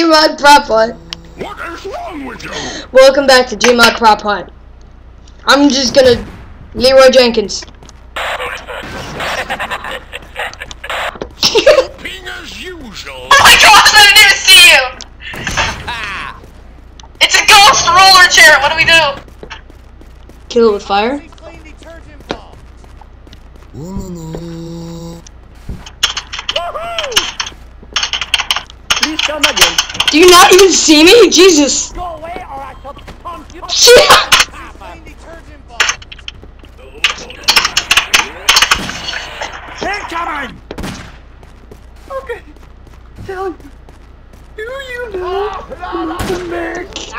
Gmod Prop Hunt. What is wrong with you? Welcome back to Gmod Prop Hunt. I'm just gonna Leroy Jenkins. Being as usual. Oh my gosh, I didn't even see you! it's a ghost roller chair, what do we do? Kill it with fire. Please come again. Do you not even see me? Jesus. Go away or I shall punch you. Incoming! Okay. Tell you. Do you know ah,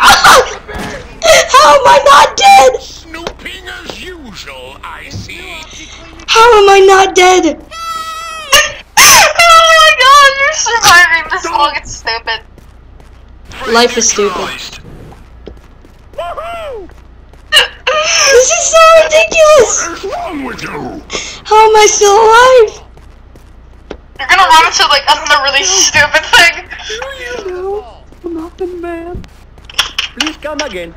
How am I not dead? Snooping as usual, I see. How am I not dead? My god, you're surviving this long, it's stupid. Life is stupid. Christ. Woohoo! This is so ridiculous. What is wrong with you? How am I still alive? You're gonna run into like another really stupid thing. Nothing, man. Please come again.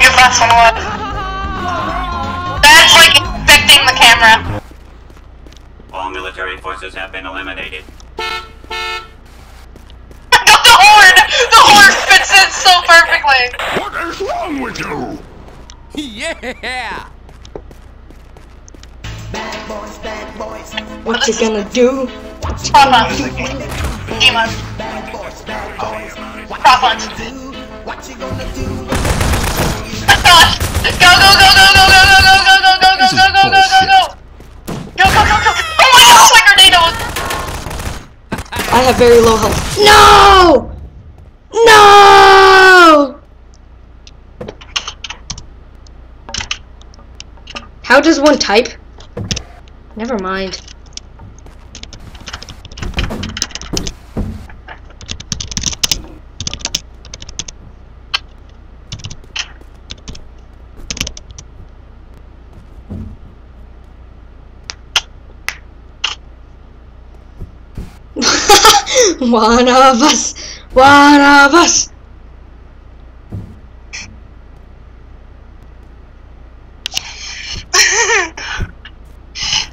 Your last one was. Camera. All military forces have been eliminated. the horn! The horn fits in so perfectly! What is wrong with you? Yeah! What you gonna do? Prop hunt. Demon. Prop hunt. Gosh! Go, go, go, go, go, go, go, go, go, go, go, go, go, go, go, go, go! Go, go, go, go! Oh my gosh, my grenade was... I have very low health. No! No! How does one type? Never mind. One of us. One of us.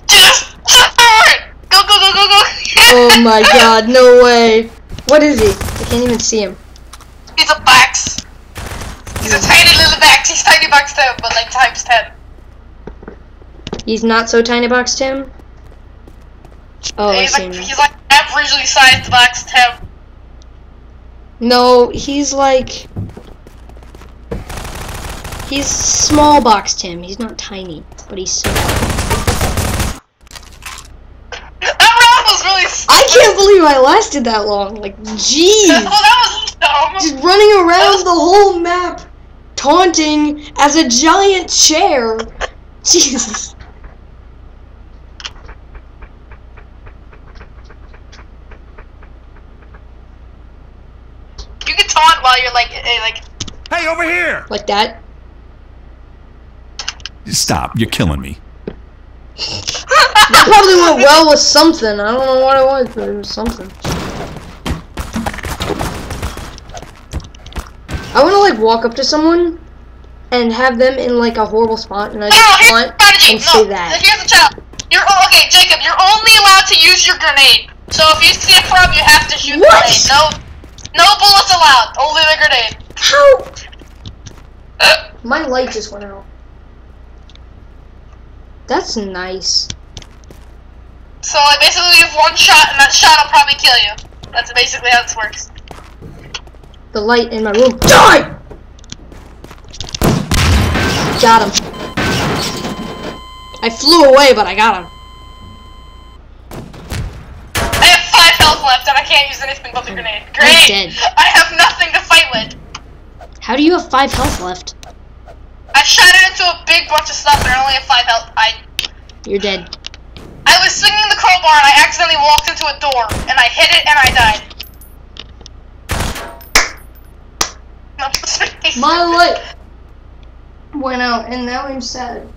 Just! Go, go, go, go, go! Oh my god, no way. What is he? I can't even see him. He's a box. He's a tiny little box. He's tiny box too, but like times ten. He's not so tiny box Tim. Oh, I see like him. he's like averagely sized box Tim. No, he's like He's small box Tim. He's not tiny, but he's so That round was really. Stupid. I can't believe I lasted that long. Like, jeez. Well, that was dumb. Just running around the whole map taunting as a giant chair. Jesus. You can taunt while you're like, eh, like. Hey, over here! Like that. Stop, you're killing me. That probably went well with something. I don't know what it was, but it was something. I want to like walk up to someone and have them in like a horrible spot, and I No, just here's want the strategy. and no, say that. here's the challenge. You're oh, okay, Jacob. You're only allowed to use your grenade. So if you see a problem, you have to shoot What? the grenade. No, no bullets allowed. Only the grenade. How? My light just went out. That's nice. So like basically, you have one shot, and that shot will probably kill you. That's basically how this works. The light in my room. Die! Got him. I flew away, but I got him. I have five health left, and I can't use anything but the grenade. I'm Great. dead. I have nothing to fight with. How do you have five health left? I shot it into a big bunch of stuff, and I only have five health. I You're dead. I was swinging the crowbar, and I accidentally walked into a door, and I hit it, and I died. My light went out, and now I'm sad.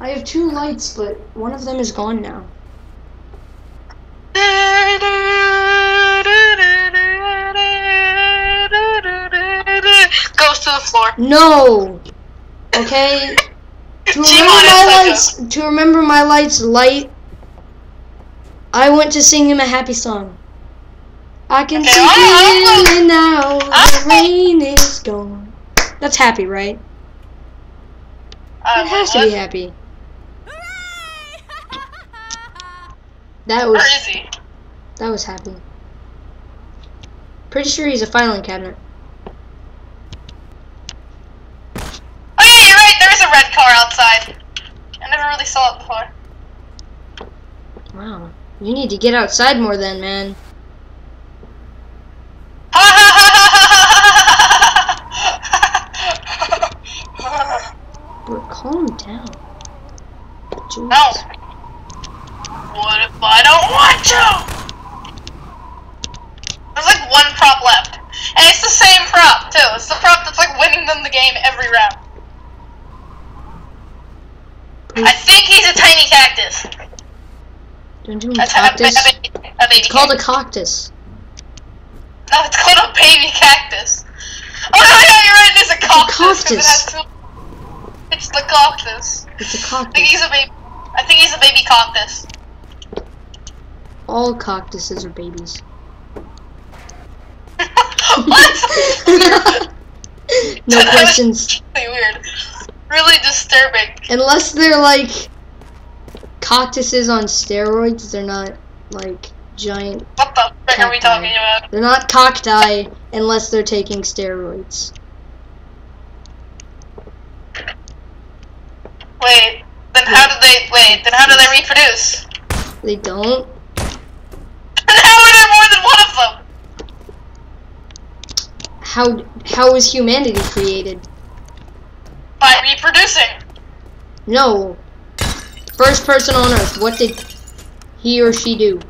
I have two lights, but one of them is gone now. Goes to the floor. No. Okay. To remember my lights. To remember my lights light. I went to sing him a happy song. I can Okay, see I'm- it now. The I'm- rain is gone. That's happy, right? Uh, It has to be happy. That was is he? that was happy. Pretty sure he's a filing cabinet. Oh yeah, you're right. There is a red car outside. I never really saw it before. Wow. You need to get outside more then, man. Bro, calm down. Jeez. no. What if I don't want to? There's like one prop left, and it's the same prop too. It's the prop that's like winning them the game every round. I think he's a tiny cactus. Don't do A, a ti- a, cactus. a baby, a baby It's called a cactus. cactus. No, it's called a baby cactus. Oh no, yeah, you're right. It is a cactus. 'cause it cactus. It's the cactus. It's a I think he's a baby. I think he's a baby cactus. All cactuses are babies. what? no questions. really weird. Really disturbing. Unless they're like cactuses on steroids, they're not like giant. What the frick are we talking about? They're not cacti unless they're taking steroids. Wait. Then how do they? Wait. Then how do they reproduce? They don't. How are there more than one of them? How how is humanity created? By reproducing. No. First person on Earth. What did he or she do?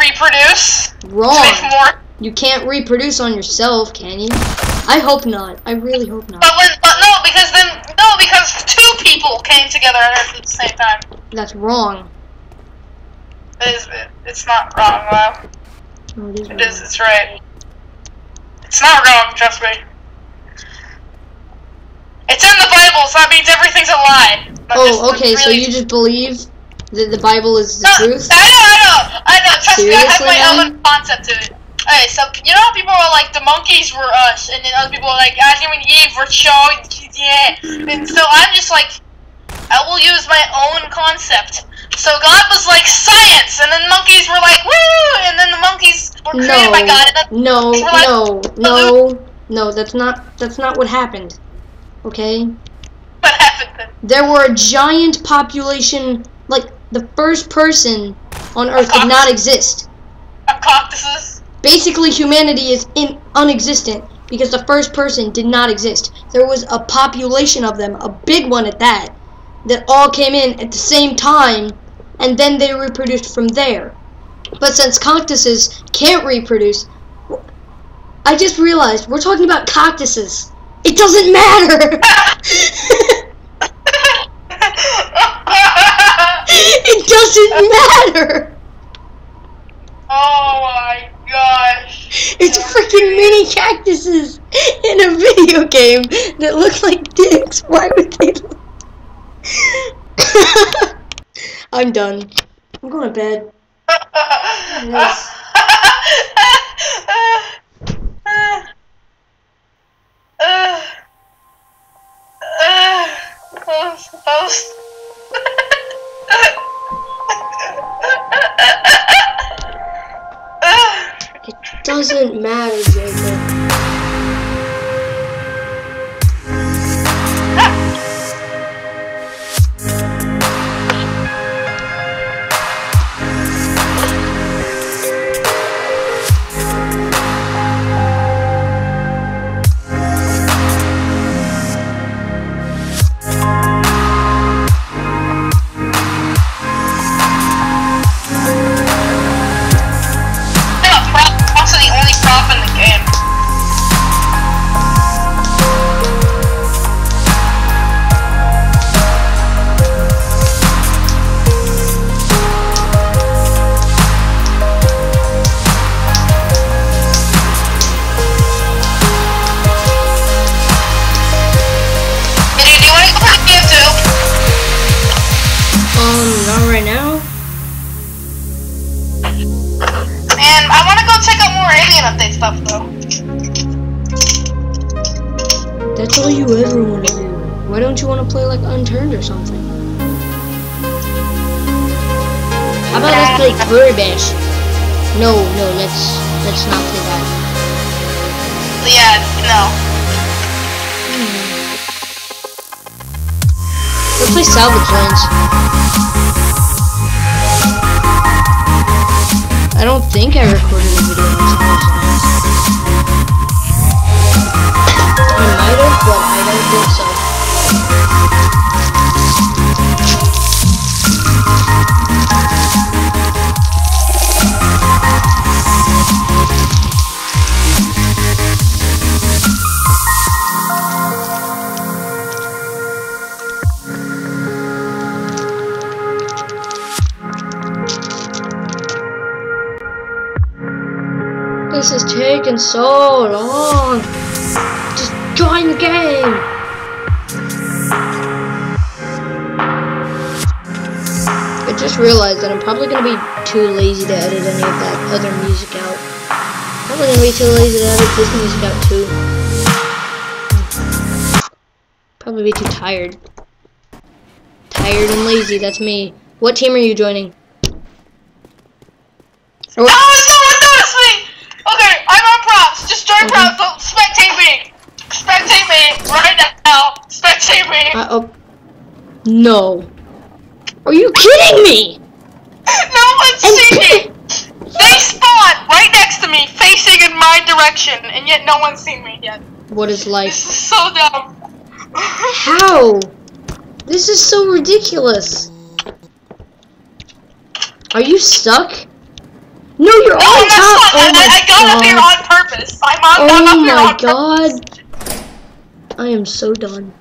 Reproduce. Wrong. You can't reproduce on yourself, can you? I hope not. I really hope not. But when? But no, because then no, because two people came together on Earth at the same time. That's wrong. It is. It, it's not wrong. Wow. No, it is It is. It's right. It's not wrong. Trust me. It's in the Bible, so that means everything's a lie. Just Oh, okay. So you just believe that the Bible is the No, truth? I know, I know, I know. Trust me, I have my man? own concept to it. Okay, so you know how people are like the monkeys were us, and then other people are like Adam and Eve were showing, yeah. And so I'm just like, I will use my own concept. So God was like and then monkeys were like woo, and then the monkeys were created No. by God. And then No, like- no, no, no. That's not. That's not what happened. Okay. what happened then? There were a giant population. Like the first person on Earth did not exist. Of cactuses. Basically, humanity is in unexistent because the first person did not exist. There was a population of them, a big one at that, that all came in at the same time, and then they reproduced from there. But since cactuses can't reproduce, I just realized we're talking about cactuses. It doesn't matter. it doesn't matter. oh my gosh. It's freaking mini cactuses in a video game that look like dicks. Why would they? I'm done. I'm going to bed. Yes. It doesn't matter, Jacob. Let's play Salvage Lands. I don't think I recorded a video on Salvage Lands. I might have, but I don't think so. Taking so long. Just join the game. I just realized that I'm probably gonna be too lazy to edit any of that other music out. Probably gonna be too lazy to edit this music out too. Probably be too tired. Tired and lazy, that's me. What team are you joining? Or- No, no one noticed me! Okay, I'm on props. Just join Okay. props. Don't spectate me. Spectate me right now. Spectate me. Uh, oh. No. Are you kidding me? no one's seen me. They spawned right next to me, facing in my direction, and yet no one's seen me yet. What is life? This is so dumb. How? This is so ridiculous. Are you stuck? No, you're No, on I'm not top. stuck. I, Oh my I, got up here god. on purpose. I'm on. I'm Oh up here my on purpose. god. I am so done.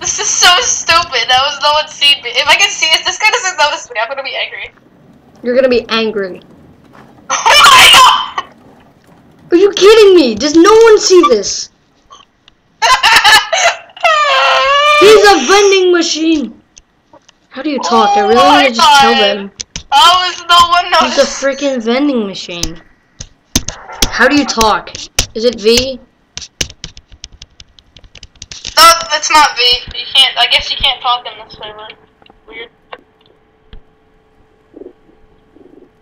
This is so stupid. That was no one seen me. If I can see if this guy doesn't notice me, I'm gonna be angry. You're gonna be angry. Oh my god! Are you kidding me? Does no one see this? He's a vending machine. How do you talk? I Oh really want to just tell God. them. How is no one He's a freaking vending machine. How do you talk? Is it V? No, that's not V. You can't. I guess you can't talk in this server. Weird.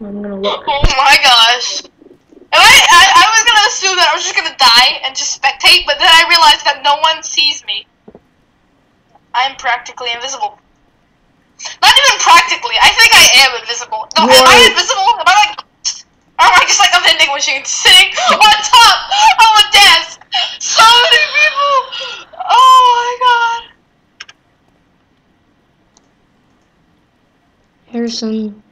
I'm gonna look. Oh my gosh. And I, I, I was gonna assume that I was just gonna die and just spectate, but then I realized that no one sees me. I'm practically invisible. Not even practically. I think I am invisible. No, am I invisible? Am I like? Or am I just like a vending machine sitting on top of a desk? So many people. Oh my god. Harrison.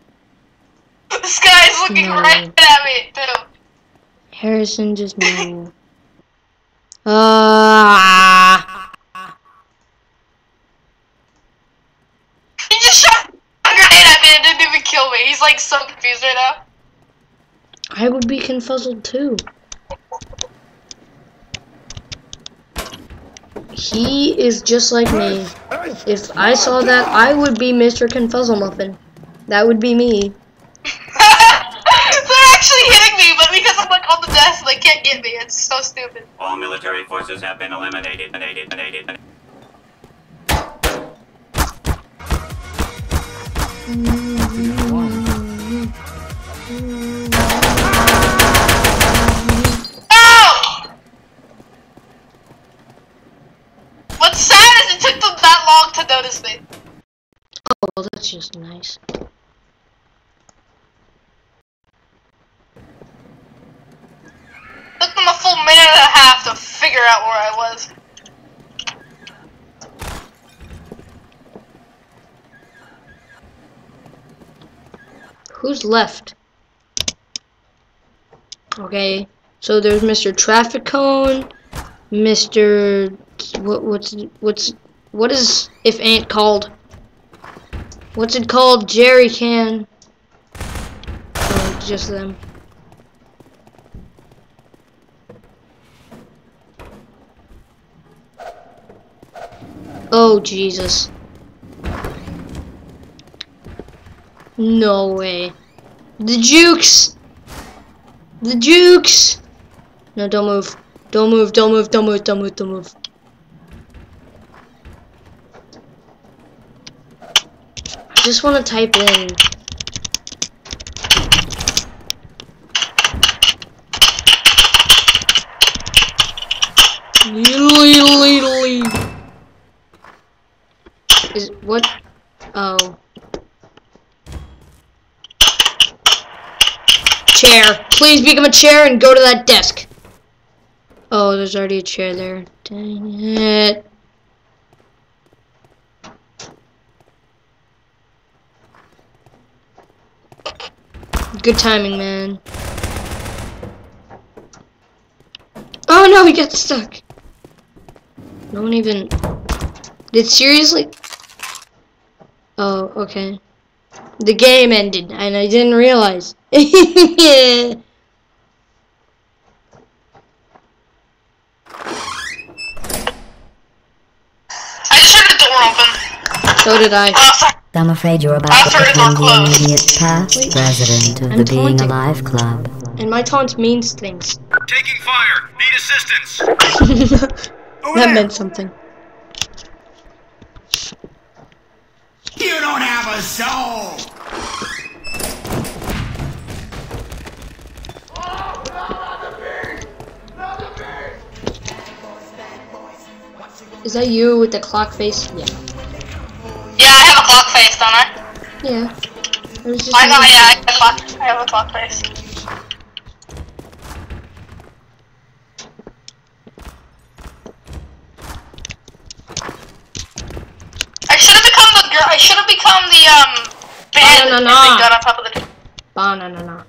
This guy is looking No. right at me too. Harrison just no. Ah. He just shot a grenade at me and didn't even kill me. He's like so confused right now. I would be confuzzled too. He is just like me. If I saw that, I would be Mr. Confuzzle Muffin. That would be me. They're actually hitting me, but because I'm like on the desk, they can't get me. It's so stupid. All military forces have been eliminated. eliminated, eliminated. Oh! What's sad is it took them that long to notice me. Oh, that's just nice. Full minute and a half to figure out where I was. Who's left? Okay, so there's Mr. Traffic Cone, Mr. What, what's what's what is if ain't called? What's it called? Jerry can. Oh, just them. Oh, Jesus. No way. The jukes! The jukes! No, don't move. Don't move, don't move, don't move, don't move, don't move. I just want to type in Please become a chair and go to that desk. Oh, there's already a chair there. Dang it. Good timing, man. Oh no, he got stuck. No one even... Did seriously? Oh, okay. The game ended, and I didn't realize. I just heard the door open. So did I. Sorry. I'm afraid you're about to become the immediate past Wait. president of I'm the Being taunting. Alive Club. And my taunt means things. Taking fire. Need assistance. that meant something. You don't have a soul. Is that you with the clock face? Yeah. Have clock face, don't I? Yeah. I was just I know, yeah, I have a clock, I have a clock face. I should have become the girl. I should have become the um band no, no, no. got on top of the. Banana.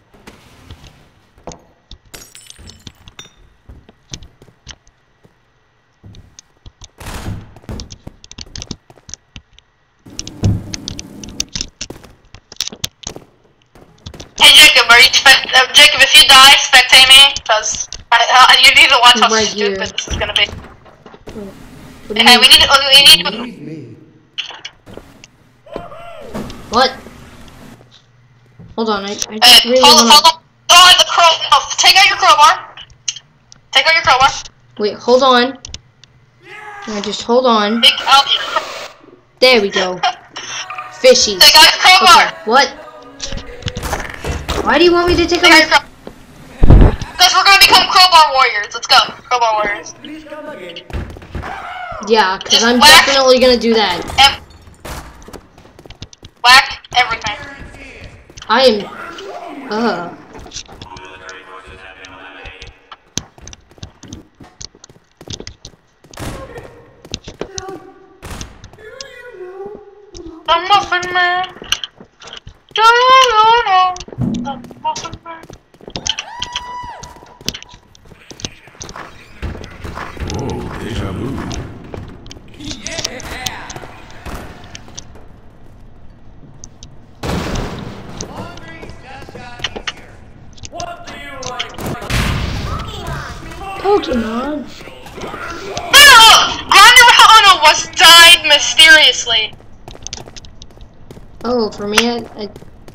Hey Jacob, are you spect- Jacob? If you die, spectate me, cause I, uh, you need to watch how Right stupid here. this is gonna be. What Hey, we need. uh, We need. to- What? Hold on, I, I just Hey, really hold, wanna... hold on. Oh, the crow. No, take out your crowbar. Take out your crowbar. Wait, hold on. No, just hold on. Take out your. There we go. Fishy. Take out your crowbar. Okay, what? Why do you want me to take Take out your. Because we're gonna become crowbar warriors. Let's go, crowbar warriors. Please come again. Yeah, because I'm whack. definitely gonna do that. Em- whack everything. I am... Uh... All military forces have been eliminated. The Muffin Man. Do you know the Muffin Man? Deja vu. Pokemon. Grande Rano was died mysteriously. Oh, for me, I, I,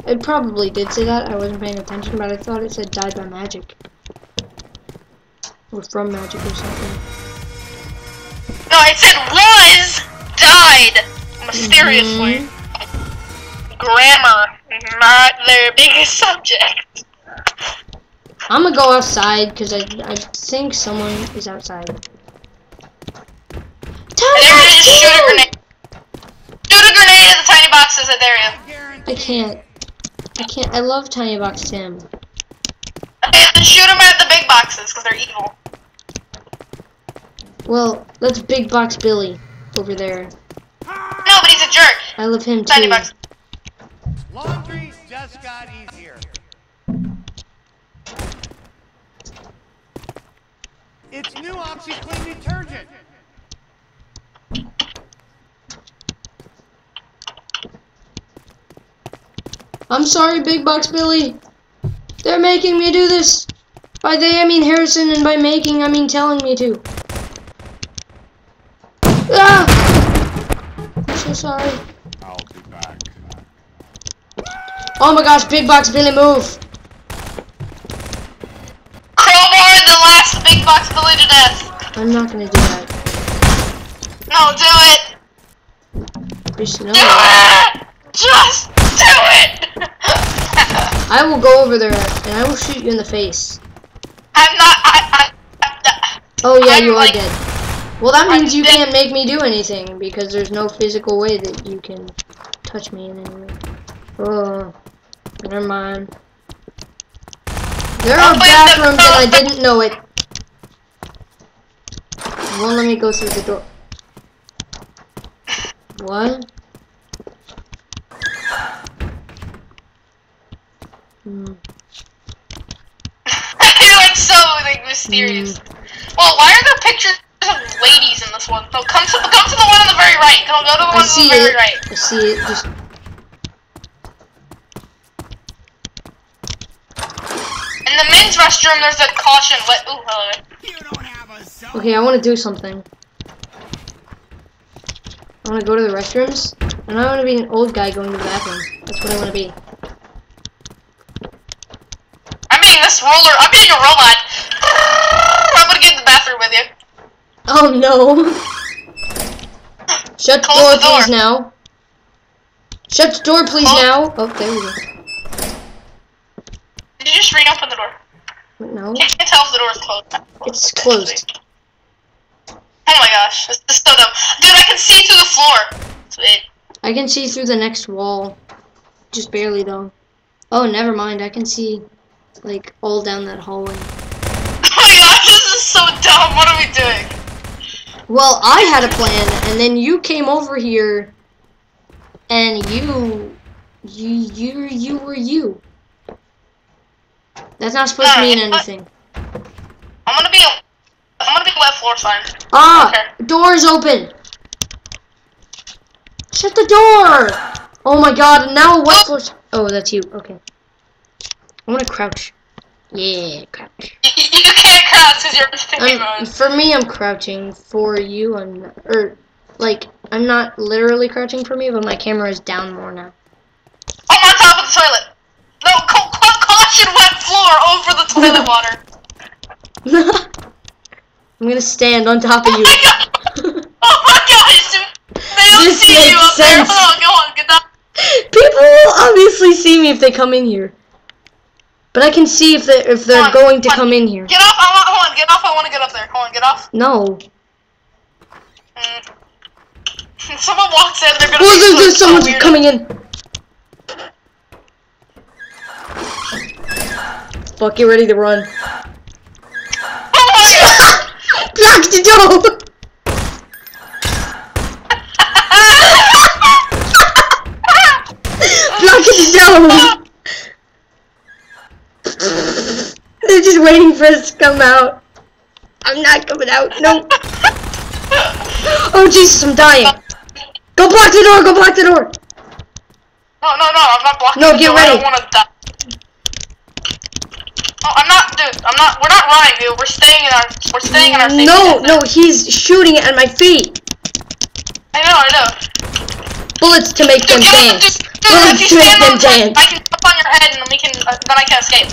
it probably did say that. I wasn't paying attention, but I thought it said died by magic. Or from magic or something. No, it said was died mysteriously. Mm-hmm. Grammar, not their biggest subject. I'm gonna go outside because I, I think someone is outside. And they're shoot a grenade. Shoot a grenade at the tiny boxes at area. I can't. I can't. I love Tiny Box Tim. Okay, then shoot them at the big boxes because they're evil. Well, that's Big Box Billy over there. No, but he's a jerk. I love him Tiny too. box. Laundry's just got easier. It's new OxiClean detergent. I'm sorry, Big Box Billy. They're making me do this. By they, I mean Harrison, and by making, I mean telling me to. Ah! I'm so sorry. I'll be back. Oh my gosh, Big Box Billy, move! Crowbar the last big box Billy to death. I'm not gonna do that. No, do it. There's no Do way. it. Just do it! I will go over there and I will shoot you in the face. I'm not. I. I, I Oh yeah, I'm you are dead. Well, that I'm means you dead. can't make me do anything because there's no physical way that you can touch me in any way. Oh, never mind. There are Open the bathrooms and I didn't know it. Won't let me go through the door. What? Hmm. You're like so like mysterious. Mm. Well, why are there pictures of ladies in this one? No, come to the, come to the one on the very right. Come go to the one on see the very it. right. I see it. Just In the men's restroom, there's a caution. What? Ooh, hello. You don't have a. Okay, I want to do something. I want to go to the restrooms, and I want to be an old guy going to the bathroom. That's what I want to be. I'm being this roller. I'm being a robot. I'm gonna get in the bathroom with you. Oh no! Shut the door, the door. please now. Shut the door, please Close- now. Oh, there we go. Did you just ring reopen the door? No, Can't tell if the door is closed. it's closed. Oh my gosh, this is so dumb. Dude, I can see through the floor. Sweet. I can see through the next wall, just barely though. Oh, never mind. I can see, like, all down that hallway. Oh my gosh, this is so dumb. What are we doing? Well, I had a plan, and then you came over here, and you, you, you, you were you. That's not supposed to mean anything. I'm gonna be. A, I'm gonna be wet floor sign. Ah, Okay. door's open. Shut the door. Oh my god, and now what floor? Oh, that's you. Okay. I want to crouch. Yeah, crouch. You, you can't crouch because you're in spinning Um, mode. for me, I'm crouching. For you, I'm not, or like I'm not literally crouching for me, but my camera is down more now. I'm on top of the toilet. No, ca- ca- caution wet floor over the toilet water. I'm gonna stand on top of you. Oh you. my god! Oh my gosh! They don't This see you up there. sense. Hold on, go on, get down. People will obviously see me if they come in here, but I can see if they if they're on, going to come on. come in here. Get off! I want, hold on, get off! I want to get up there. Hold on, get off. No. Mm. Someone walks in, they're gonna. Oh, be there's, so- there's so someone weird. coming in. Fuck, get ready to run. Oh my god! Block the door! Block the door! They're just waiting for us to come out. I'm not coming out. No. Oh Jesus, I'm dying. Go block the door. Go block the door. No, no, no! I'm not blocking. No, the get door. I ready. don't want to die. Oh, I'm not, dude. I'm not. We're not running, dude. We're staying in our. We're staying in our. No, no, he's shooting at my feet. I know, I know. Bullets to make them Dude, on dance. dude, Bullets to make on them dance. I can jump on your head and then we can. Uh, then I can escape.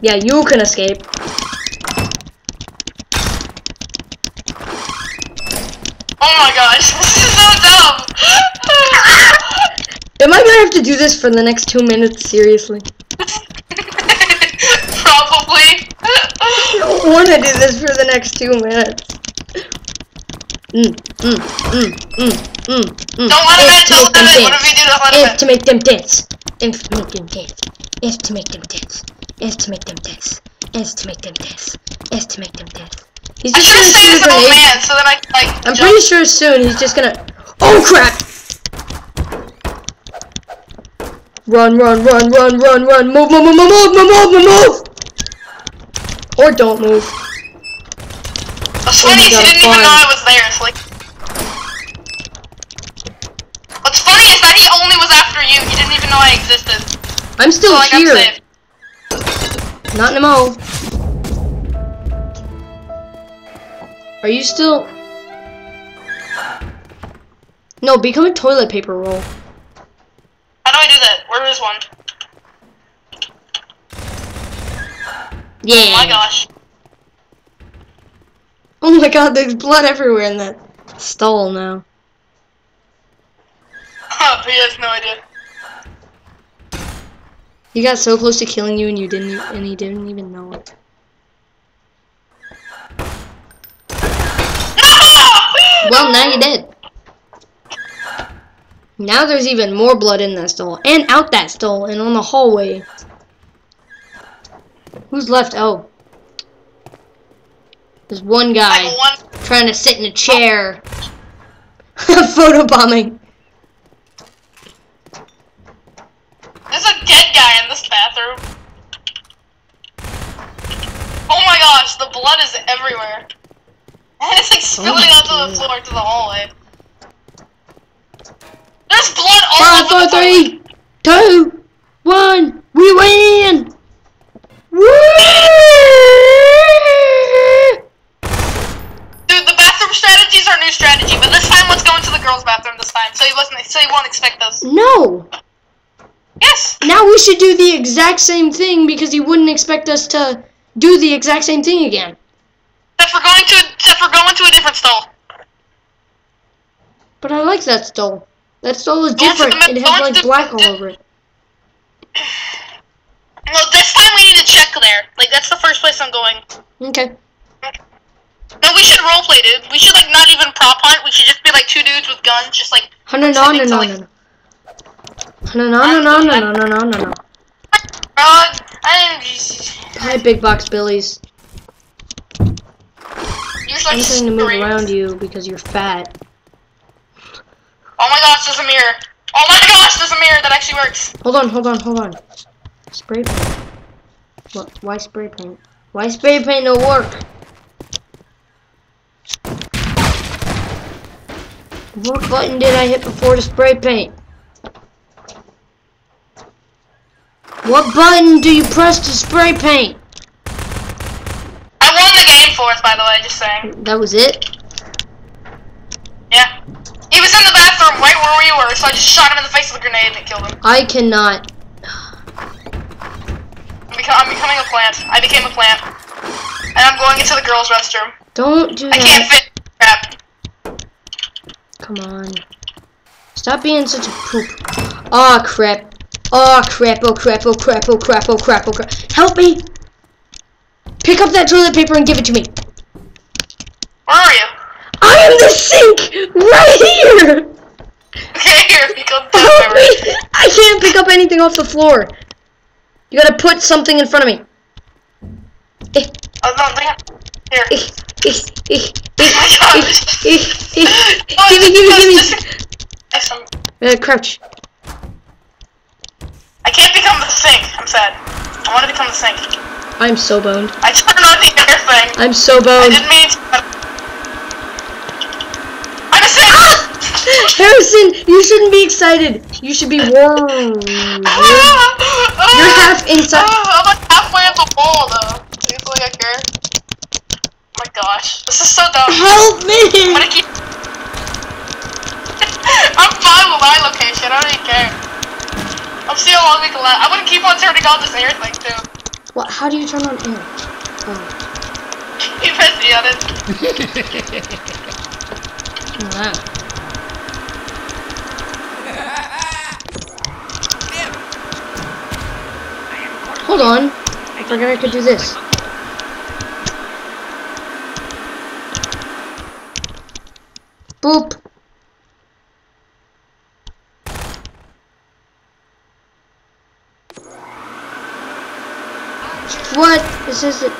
Yeah, you can escape. Oh my gosh, this is so dumb. Am I gonna have to do this for the next two minutes? Seriously. Probably. I don't want to do this for the next two minutes. Mm, mm, mm, mm, mm, mm. Don't let him in, don't let him in. What if you do don't If to make them dance. If to make them dance. If to make them dance. If to make them dance. Is to make them dance. Is to make them dance. He's just have gonna shoot a grenade. man so then I, like, I'm jump. pretty sure soon he's just gonna. Oh crap! Run, run, run, run, run, run! Move, move, move, move, move, move, move, move! Or don't move. What's Oh funny is he didn't even know I was there. It's like. What's funny is that he only was after you. He didn't even know I existed. I'm still So like I'm here. safe. Not in a mo. Are you still? No, become a toilet paper roll. How do I do that? Where is one? Yeah. Oh my gosh. Oh my god, there's blood everywhere in that stall now. He has no idea. He got so close to killing you and you didn't, and he didn't even know it. Well, now you're dead. Now there's even more blood in that stall, and out that stall, and on the hallway. Who's left? Oh. There's one guy trying to sit in a chair. Photo bombing. There's a dead guy in this bathroom. Oh my gosh, the blood is everywhere. And it's like spilling onto God. the floor to the hallway. There's blood all Five, over four, the hallway. three, two, one. We win! Woo! Dude, the bathroom strategies are new strategy, but this time let's go into the girls' bathroom this time, so he wasn't, so he won't expect us. No. Yes. Now we should do the exact same thing because he wouldn't expect us to do the exact same thing again. Except we're going to, except we're going to a different stall. But I like that stall. That stall is different. It has like black all over it. Well, this time we need to check there. Like that's the first place I'm going. Okay. No, we should roleplay, dude. We should like not even prop hunt. We should just be like two dudes with guns, just like. No, no, no, no, no, like- no. No, no, no, no, no, no, no, no, no. Hi, big box billies. You're like I'm trying to move around you because you're fat. Oh my gosh, there's a mirror. Oh my gosh, there's a mirror that actually works. Hold on, hold on, hold on. Spray paint. What? Why spray paint? Why spray paint no work? What button did I hit before to spray paint? What button do you press to spray paint? I won the game for us, by the way. Just saying. That was it? Yeah. He was in the bathroom right where we were, so I just shot him in the face with a grenade and killed him. I cannot. I'm, beco- I'm becoming a plant. I became a plant. And I'm going into the girls' restroom. Don't do that. I can't fit. Crap. Come on. Stop being such a poop. Aw, crap. Aw, crap. Oh, crap. Oh, crap. Oh, crap. Oh, crap. Oh, crap. Help me! Pick up that toilet paper and give it to me. Where are you? I am the sink! Right here! Okay, here. You go Help me! I can't pick up anything off the floor. You gotta put something in front of me. Eh, Oh, no, they Here. eh, eh, eh, eh, Oh my eh, gosh. eh, eh. Oh, Gimme, gimme, gimme. just- just- some- Uh, crouch. I can't become the sink. I'm sad. I want to become the sink. I'm so boned. I turned on the other thing. I'm so boned. I didn't mean to. I'm a sink! Ah! Harrison, you shouldn't be excited. You should be warm. You're half inside. I'm like halfway up the wall though. Do you feel like I care? Oh my gosh. This is so dumb. Help I'm me! gonna keep. I'm fine with my location. I don't even care. I'm seeing how long we can last. I'm gonna keep on turning on this air thing too. What? How do you turn on air? Oh, You press me on it. wow. Hold on. I forgot I could do this. Boop. What? This is it.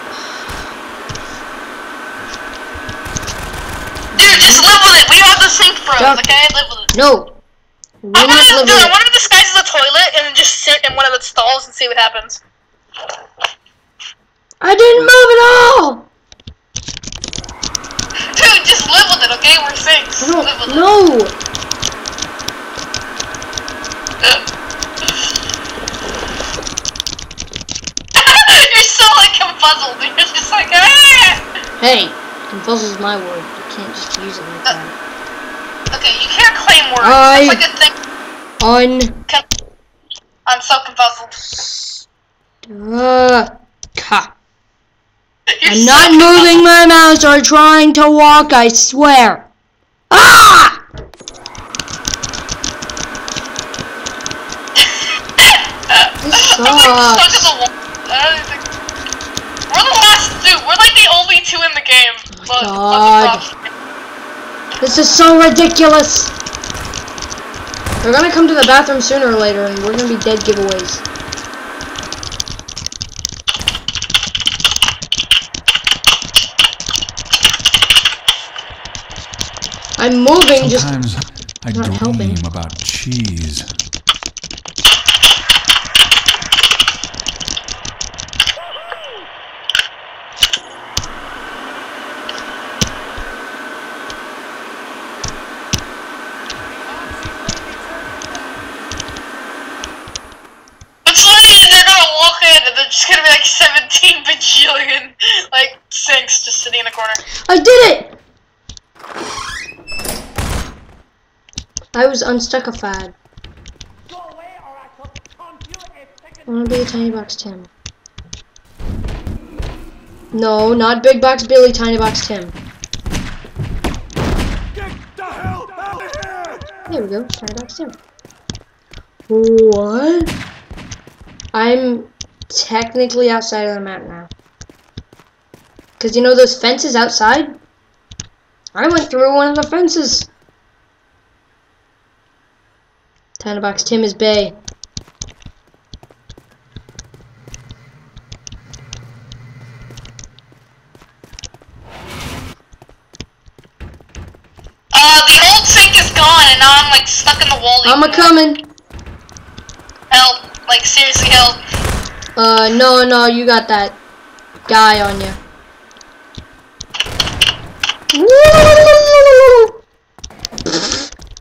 Dude, just live with it. We are the sink bros, Duck. okay? Live with it. No. We're I want to do it. I want to disguise as a toilet and just sit in one of the stalls and see what happens. I didn't move at all. Dude, just live with it, okay? We're sinks. I Live with don't. it. No. You're so confuzzled. You're just like, ah! Hey, confuzzle's my word. You can't just use it like that. Okay, you can't claim words. I- That's like a thing. Un. I'm so confuzzled. Uh, ka. You're I'm so not moving my mouse or trying to walk, I swear. Ah! This I'm like stuck in the wall. I don't even think. We're the last two. We're like the only two in the game. Oh look, God. This is so ridiculous. They're gonna come to the bathroom sooner or later, and we're gonna be dead giveaways. I'm moving, just Sometimes I not helping. dream about cheese. It's funny that they're gonna walk in and there's just gonna be like 17 bajillion like sinks just sitting in the corner. I did it! I was unstuck a fad. I wanna be a tiny box Tim. No, not big box Billy, tiny box Tim. There we go, tiny box Tim. What? I'm technically outside of the map now. Cause you know those fences outside? I went through one of the fences. Tiny box Tim is Bay. Uh, the old sink is gone and now I'm like stuck in the wall. I'm a coming. Help. Like seriously help. Uh, no, no, you got that guy on you.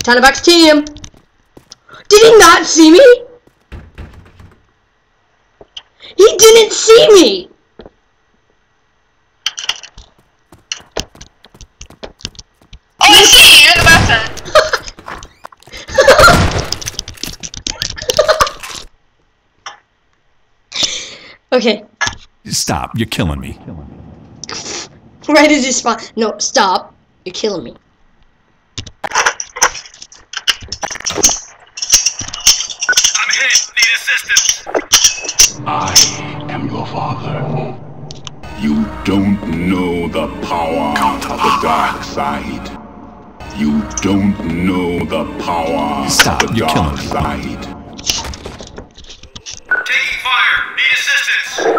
Tiny box Tim. Did he not see me? He didn't see me. Oh, I see you. You're in the bathroom. okay, Stop, you're killing me. right as he spawn. No, stop. You're killing me. I'm hit. Need. I am your father. You don't know the power of the dark side. You don't know the power Stop, of the you're dark killing me. side. Taking fire. Need assistance.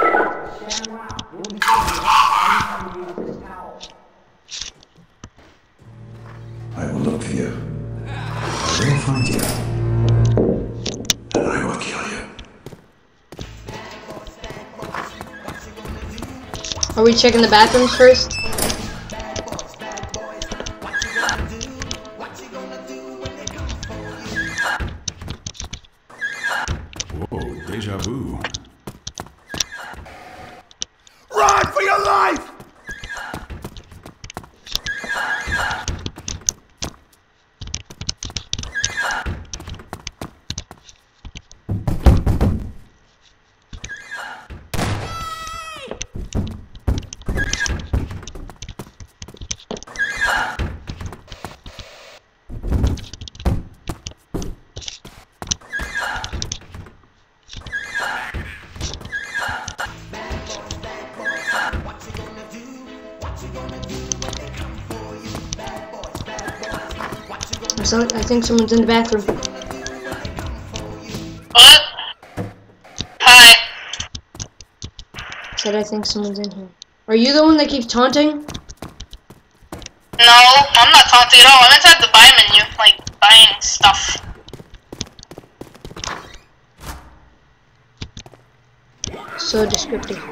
I will look for you. I will find you. Are we checking the bathrooms first? Think someone's in the bathroom. What? Hi. Said I think someone's in here. Are you the one that keeps taunting? No, I'm not taunting at all. I'm inside the buy menu, like buying stuff. So descriptive.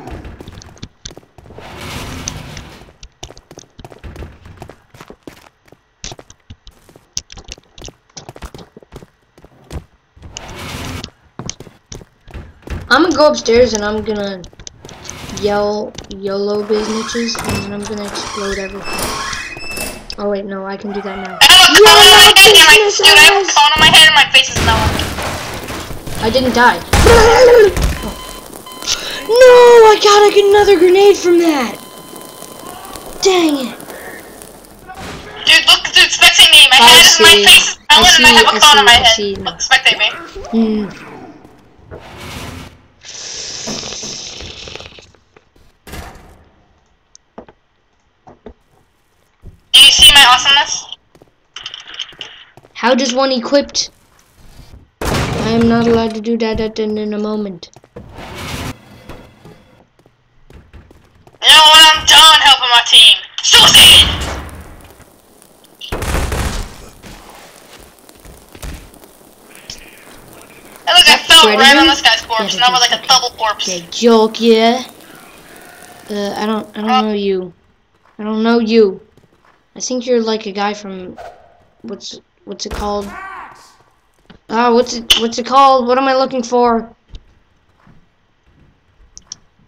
I'm gonna go upstairs and I'm gonna yell YOLO businesses and then I'm gonna explode everything. Oh wait, no, I can do that now. I have a cone on my head and my businesses! dude, I have a cone on my head and my face is melting. I didn't die. No, I got another grenade from that. Dang it. Dude, look, dude, spectate me. My I head is my face is melting and I have a cone on my head. see. Look, spectate me. Hmm. my awesomeness? How does one equipped? I am not allowed to do that at in, in a moment. You know what? I'm done helping my team. Suicide! Hey, look, I fell right on this guy's corpse. Yeah, like a double corpse. Okay, joke, yeah. Uh, I don't, I don't know you. I don't know you. I think you're like a guy from, what's, what's it called? Ah, what's it, what's it called? What am I looking for?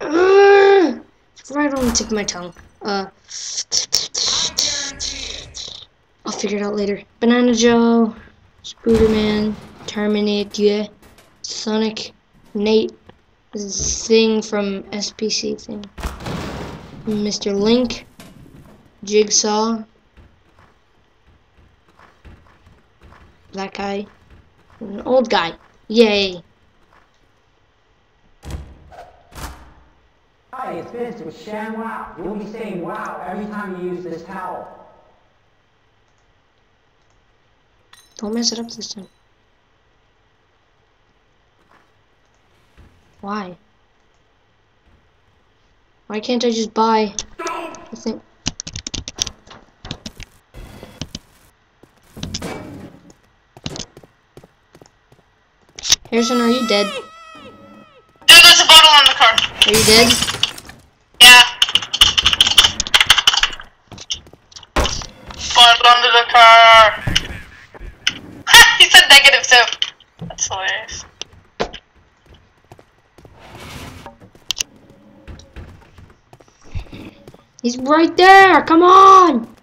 Uh, right on the tip of my tongue. Uh, I'll figure it out later. Banana Joe, Spooderman, Terminator, Sonic, Nate, Thing from SCP thing. Mr. Link, Jigsaw, Black guy, an old guy. Yay. Hi, it's Vince with ShamWow. You'll be saying wow every time you use this towel. Don't mess it up this time. Why? Why can't I just buy the thing? Harrison, are you dead? Dude, there's a bottle on the car. Are you dead? Yeah. Bottle under the car. he said negative too. That's hilarious. He's right there! Come on!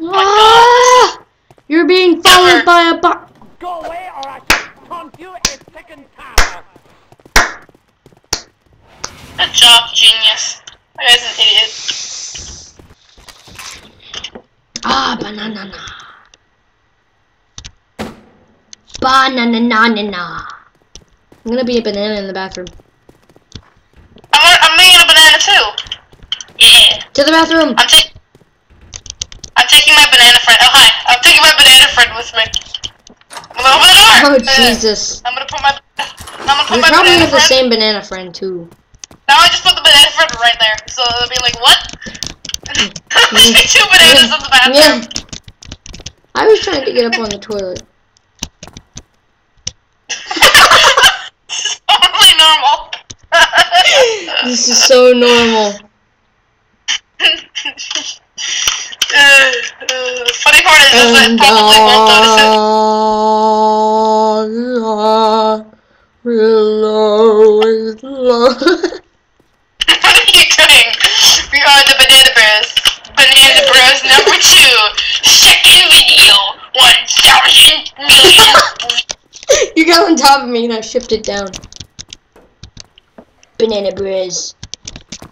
Oh Ah! You're being followed by a bu- Go away or I shall taunt you a second time. Good job, genius. That guy's an idiot. Ah, banana. Banana na na na. I'm gonna be a banana in the bathroom. I'm, gonna- I'm making a banana too. Yeah. To the bathroom! I'm taking. I'm taking my banana friend. Oh hi. I'm taking my banana friend with me. I'm gonna open the door. Oh, Jesus. I'm gonna put my. I'm gonna put We my probably banana have the same banana friend, too. Now I just put the banana friend right there, so they'll be like, what? Two bananas in the bathroom. Yeah. I was trying to get up on the toilet. Totally normal. This is so normal. Uh, uh, funny part is, is that And probably won't notice it. Allah will always love. What are you doing? We are the Banana Bros. Banana Bros number two. Second video. One thousand million. you got on top of me and I shifted down. Banana Bros.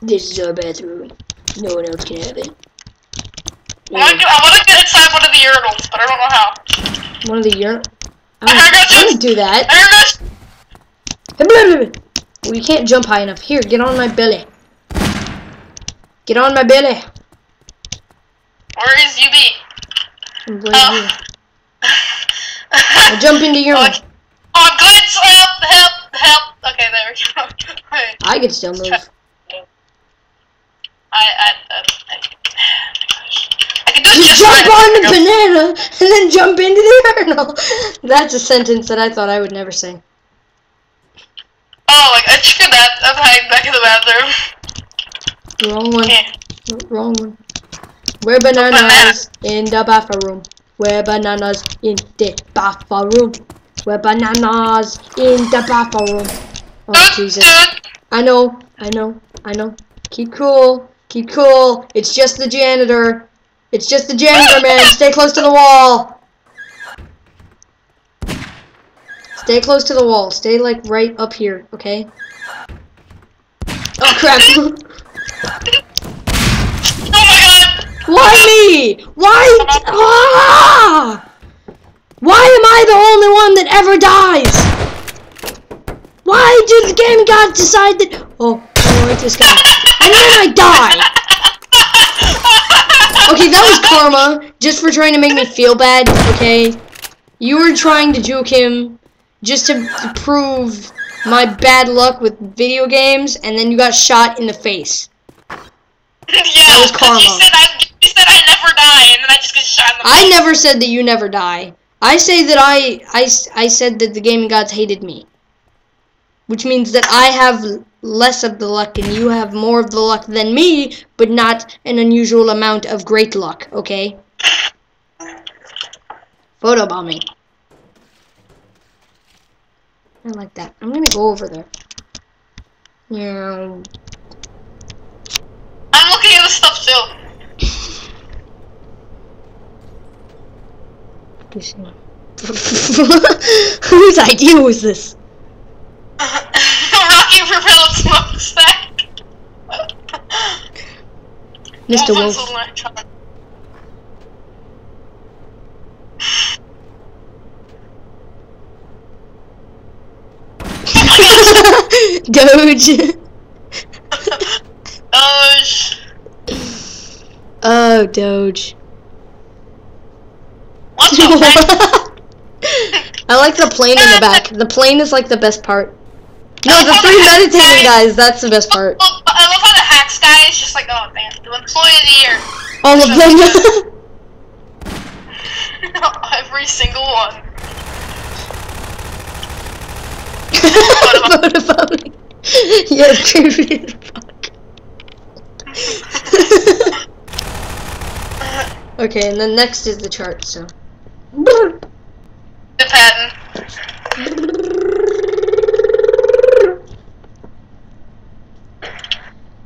This is our bathroom. No one else can have it. I get, I wanna get inside one of the urinals, but I don't know how. One of the year. I I don't, I don't do that. I don't know. Well, you can't jump high enough. Here, get on my belly. Get on my belly. Where is UB? I'm right Oh. here. Now jump into your Oh, one. oh, glitch! Help! Help! Help! Okay, there we go. Wait, I can still move. I, I, I, I, I can do it Just just jump right. on the banana and then jump into the urinal. That's a sentence that I thought I would never say. Oh, like I triggered that. I'm hiding back in the bathroom. Wrong one. Yeah. Wrong one. We're bananas in the bathroom. We're bananas in the bathroom. We're bananas in the bathroom. Oh Jesus. I know, I know, I know. Keep cool, keep cool. It's just the janitor. It's just the janitor, man. Stay close to the wall. Stay close to the wall. Stay like right up here, okay? Oh crap. Oh my god! Why me? Why? Ah! Why am I the only one that ever dies? Why did the game god decide that? Oh, I don't like this guy. And then I die. Okay, that was karma, just for trying to make me feel bad, okay? You were trying to juke him just to prove my bad luck with video games, and then you got shot in the face. yeah, was 'cause karma. You said I, you said I never die, and then I just get shot in the I face. never said that you never die. I say that I, I, I said that the gaming gods hated me. Which means that I have less of the luck and you have more of the luck than me, but not an unusual amount of great luck, okay? Photobombing. I like that. I'm gonna go over there. Yeah. I'm looking at the stuff too. Whose idea was this? Rocky propelled smokestack. Mr. Wolf Wolf. was my child. Doge. Doge. Oh, Doge. What the I like the plane in the back. The plane is like the best part. No, the three meditating guys, that's the best part. Well, I love how the hacks guy is just like, oh man, the employee of the year. All of them. Every single one. Vodafone. yeah, creepy as fuck. Okay, and then next is the chart, so. The patent.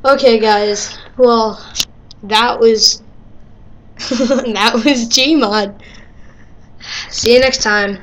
Okay, guys. Well, that was that was Gmod. See you next time.